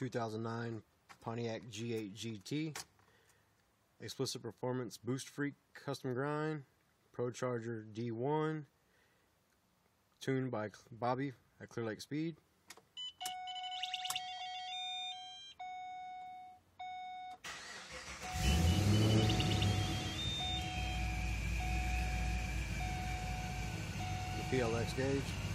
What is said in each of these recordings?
2009 Pontiac G8 GT, Xplicit Performance Boost Freak Custom Grind, ProCharger D1, tuned by Bobby at Clear Lake Speed. The PLX gauge.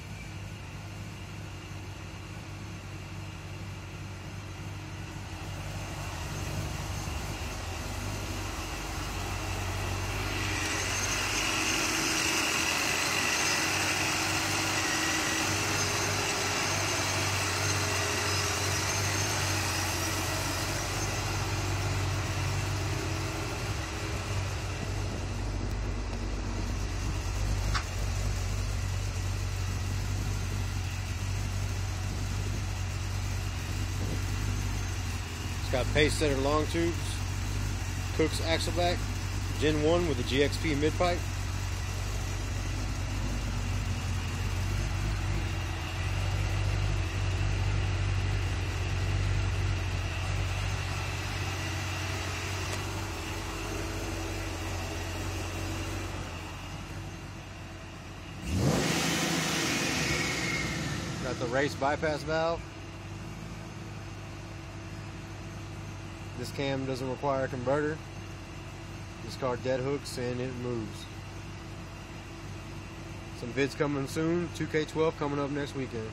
Got Pacesetter long tubes, Kooks axle back, Gen 1 with a GXP mid pipe. Got the race bypass valve. This cam doesn't require a converter. This car dead hooks and it moves. Some vids coming soon. 2K12 coming up next weekend.